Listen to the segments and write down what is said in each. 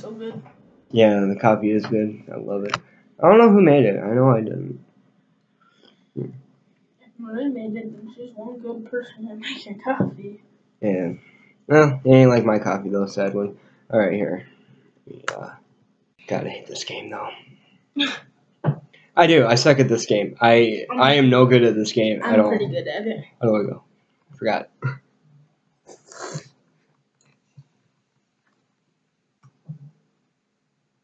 so good. Yeah, the coffee is good. I love it. I don't know who made it. I know I didn't. Hmm. Marie made it, and she's one good person at making coffee. Yeah. Well, it ain't like my coffee though, sadly. Alright, here. Yeah. Gotta hate this game though. I do. I suck at this game. I I am no good at this game at I'm all. pretty good at it. How do I go? I forgot.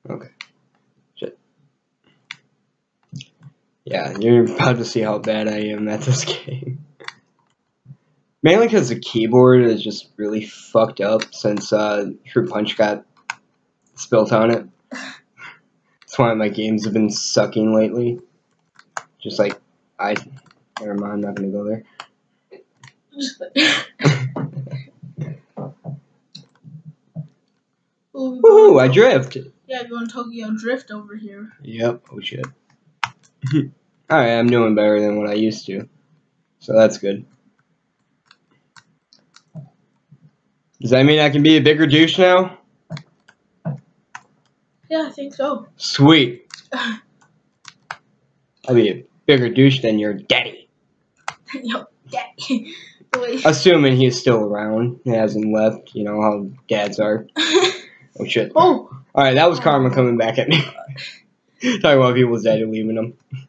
Okay. Shit. Yeah, you're about to see how bad I am at this game. Mainly because the keyboard is just really fucked up since uh, True Punch got spilt on it. That's why my games have been sucking lately. Just like I. Never mind, I'm not gonna go there. Ooh, Woohoo! I drift. Yeah, going Tokyo Drift over here. Yep. Oh shit. Alright, I'm doing better than what I used to. So that's good. Does that mean I can be a bigger douche now? Yeah, I think so. Sweet. I'll be a bigger douche than your daddy. Yo, daddy. Assuming he's still around. He hasn't left. You know how dads are. Oh shit. oh, Alright, that was oh. karma coming back at me. Talking about people's daddy leaving them.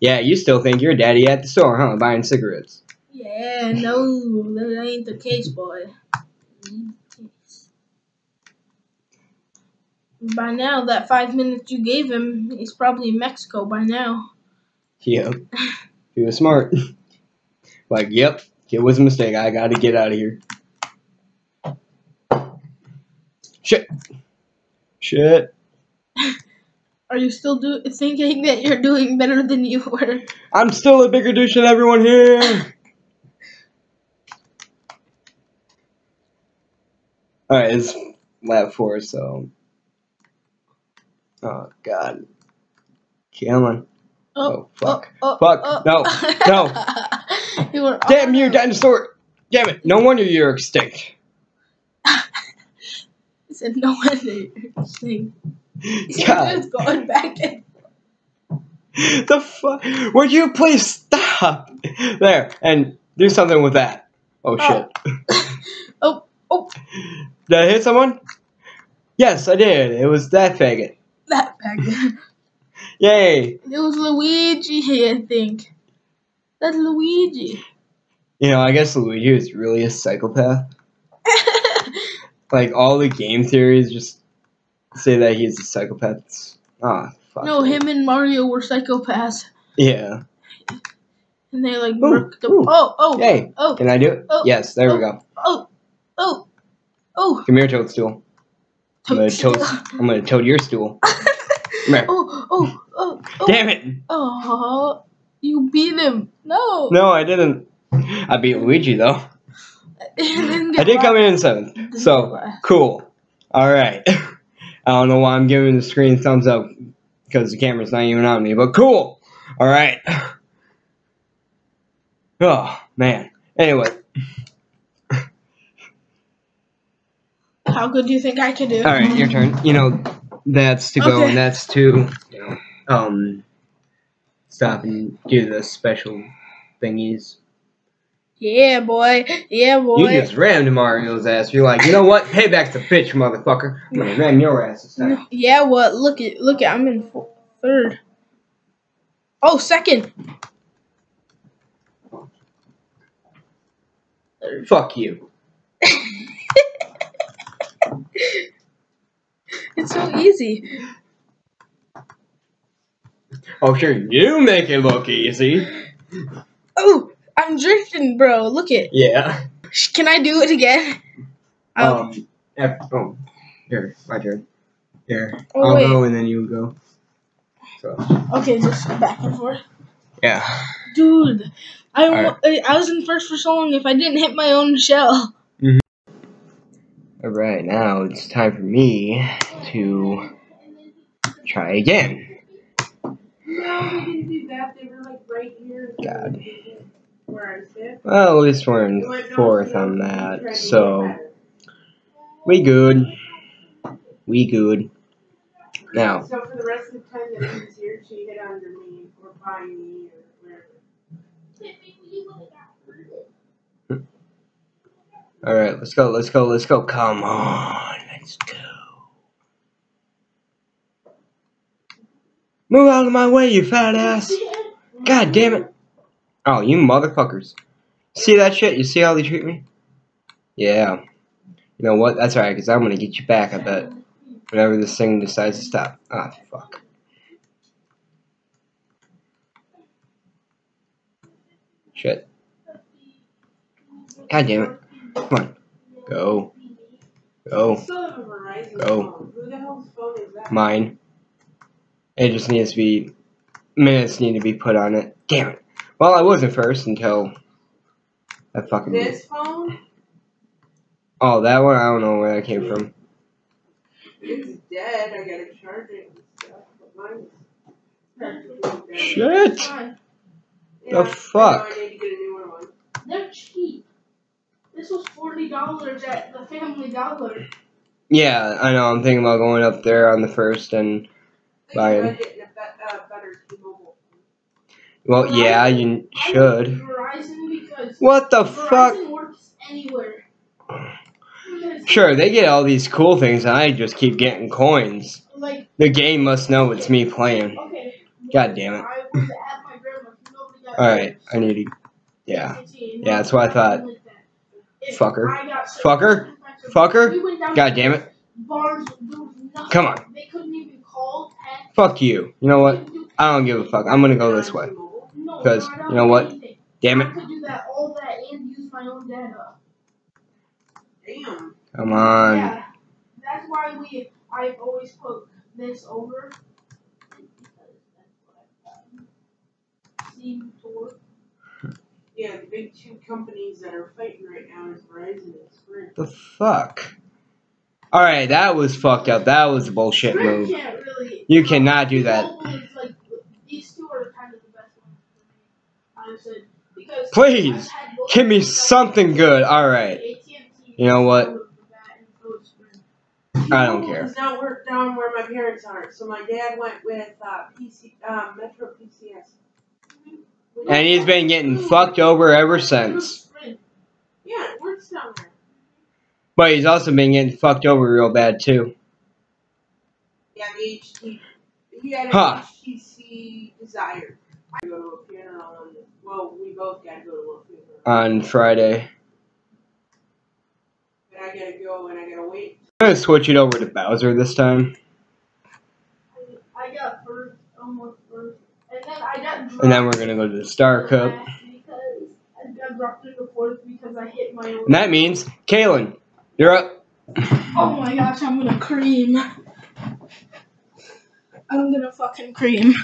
Yeah, you still think your daddy at the store, huh? Buying cigarettes. yeah, no, that ain't the case, boy. By now, that five minutes you gave him, he's probably in Mexico by now. Yep. He was smart. like, yep, it was a mistake. I gotta get out of here. Shit. Shit. Are you still do- thinking that you're doing better than you were? I'm still a bigger douche than everyone here. Alright, it's lap four, so. Oh, God. Come on. Oh, oh, fuck. Oh, oh, Fuck. oh. No. no. you were Damn you, dinosaur! Damn it. No wonder you're extinct. He said no wonder you're saying. God. just going back and the fuck? Would you please stop there and do something with that? Oh, oh. shit! oh oh Did I hit someone? Yes, I did. It was that faggot. that back. it was Luigi, I think. That's Luigi. You know, I guess Luigi is really a psychopath. Like all the game theories just say that he's a psychopath. Ah, fuck. no, him and Mario were psychopaths, Yeah. and they like worked the. ooh. Oh oh Hey, oh can I do it? Oh, yes. There we go. oh oh oh. Come here, toadstool. I'm gonna toad. I'm gonna toad your stool. Come here. Oh oh oh oh. Damn it! Oh, you beat him. No. No, I didn't. I beat Luigi though. I I did come in in seventh. So cool. All right. I don't know why I'm giving the screen thumbs up because the camera's not even on me, but cool. All right. Oh man. Anyway, How good do you think I can do? all right, your turn. You know, that's to go Okay. and that's to you know, um stop and do the special thingies. Yeah, boy. Yeah, boy. You just rammed Mario's ass. You're like, you know what? Payback's a bitch, motherfucker. I'm gonna ram your ass this time. Yeah, what? Look at look at. I'm in third. Oh, second. Third. Fuck you. It's so easy. Oh, sure, you make it look easy. Oh, I'm drifting, bro. Look it. Yeah. Can I do it again? Um, Um. F- oh, here, my turn. Here, Oh, I'll wait. go and then you go. So, okay, just back and forth. yeah. Dude, I, Alright. I was in first for so long. If I didn't hit my own shell. All right, now it's time for me to try again. No, we didn't do that. They were like right here. God. Where I sit. Well, at least we're in fourth on that, so we good. We good. Now, So for the rest of the time that he was here, she hit under me or by me or whatever. all right, let's go. Let's go. Let's go. Come on, let's go. Move out of my way, you fat ass. God damn it. Oh, you motherfuckers. See that shit? You see how they treat me? Yeah. You know what? That's alright, because I'm going to get you back, I bet. Whenever this thing decides to stop. Ah, fuck. Shit. God damn it. Come on. Go. Go. Go. Mine. It just needs to be. Minutes need to be put on it. Damn it. Well, I wasn't first until. That fucking. This phone? Oh, that one? I don't know where that came from. It's dead. I gotta charge it and stuff. But mine's. Shit! Fine. Yeah, The fuck? I I need to get a newer one. They're cheap. This was forty dollars at the Family Dollar. Yeah, I know. I'm thinking about going up there on the first and. Buying. about getting a bet- uh, better T-Mobile. Well, yeah, you should. What the fuck? Sure, they get all these cool things, and I just keep getting coins. Like The game must know it's me playing. okay. God damn it. I was at my grandma's. Nobody got Alright. I need to. Yeah. Yeah, that's what I thought. like that. If Fucker. Fucker. Fucker. We went down God damn it. Bars, there was nothing. Come on. They couldn't even call, text. Fuck you. You know what? I don't give a fuck. I'm gonna go this way. T-Mobile? No, 'Cause, not you know what? anything. Damn I it. could do that, all that, and use my own data. Damn. Come on. Yeah, that's why we. I've always put this over. Because that's what I've done. Seemed to work. Yeah, the big two companies that are fighting right now is Verizon and Sprint. The fuck? Alright, that was fucked up. That was a bullshit Sprint move. can't really. You cannot do that. T-Mobile is like these two are kind of the best ones for me. I said because Please, I've had both Give me of these guys- something good. Alright. You know what? and so is Sprint. I don't care. Does not work down where my parents are, so my dad went with uh, PC, uh, Metro PCS. And he's been getting fucked over ever since. Yeah, it works down there. But he's also been getting fucked over real bad too. Yeah, the HT. He had an Huh. HTC Desire. I go to a funeral, and well, we both gotta go to a funeral. On Friday. But I gotta go, and I gotta wait. I'm gonna switch it over to Bowser this time. I got first, almost first, and then I got. And then we're gonna go to the Star Cup. Because I got dropped into fourth because I hit my own. And that means, Kalen, you're up. Oh my gosh, I'm gonna cream. I'm gonna fucking cream.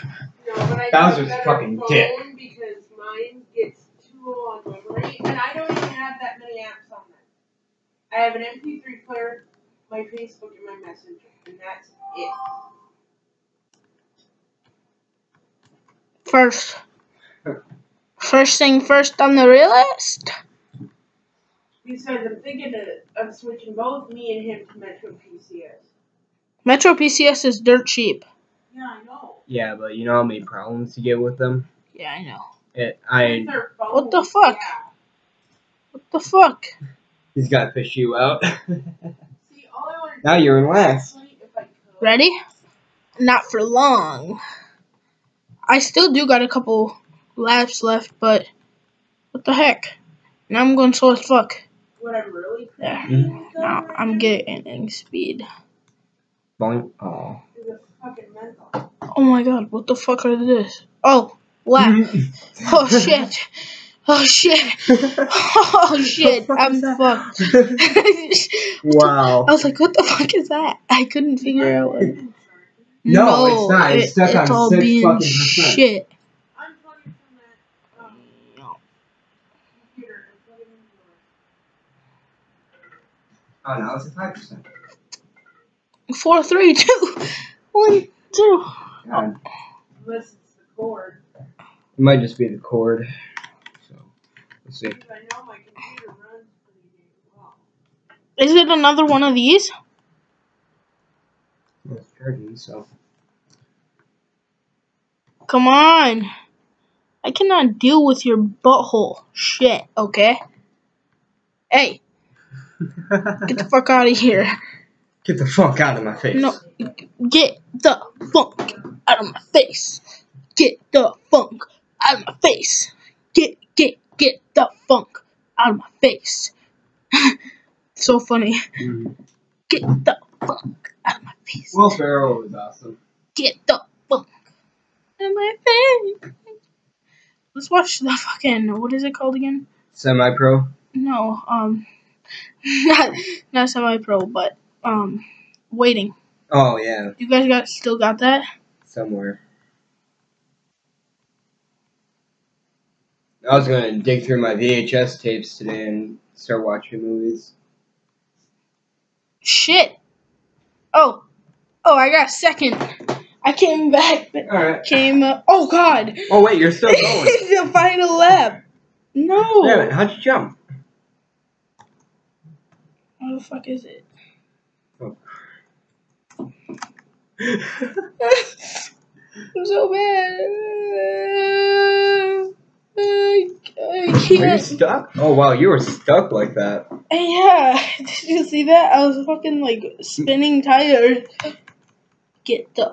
No, but I Bowser's got a better fucking phone dick. because mine gets too low on memory, and I don't even have that many apps on there. I have an MP3 player, my Facebook, and my Messenger, and that's it. First. First thing first on the real list. Besides, I'm thinking of, of switching both me and him to Metro PCS. Metro PCS is dirt cheap. Yeah, I know. Yeah, but you know how many problems you get with them? Yeah, I know. It, I What the fuck? yeah. What the fuck? he's gotta fish you out. See, all I wanted Now you're in last. actually, if I could- Ready? Not for long. I still do got a couple laps left, but what the heck? Now I'm going slow as fuck. What I'm really There. craving mm-hmm. Now I'm now getting speed. Boing. Oh. is a fucking mental. Oh my god, what the fuck are this? Oh, lap. Oh shit. Oh shit. Oh shit. I'm fucked. wow. I was like, what the fuck is that? I couldn't figure out what. No, it's not. It's it- stuck on all six being fucking percent. Unplug shit. from that um, computer and in. Oh, now it's at five percent. Four, three, two, one, two. God. Unless it's the cord. It might just be the cord. Damn well. Is it another one of these? charging, so. Come on. I cannot deal with your butthole shit, okay? Hey, get the fuck out of here. Get the fuck out of my face. No, get the funk out of my face. Get the funk out of my face. Get, get, get the funk out of my face. so funny. Mhm. Get the funk out of my face. Will Ferrell was awesome. Get the funk out of my face. Let's watch the fucking, what is it called again? Semi pro. No, um, not, not semi-pro, but, um, waiting. Oh, yeah. You guys got, still got that? Somewhere. I was gonna dig through my VHS tapes today and start watching movies. Shit. Oh. Oh, I got second. I came back. Came. Uh, oh God. Oh, wait, you're still going. the final lap. No. Damn it, how'd you jump? How the fuck is it? Oh. Were you stuck? Oh, wow, you were stuck like that. Yeah. Did you see that? I was fucking like spinning tires. Get the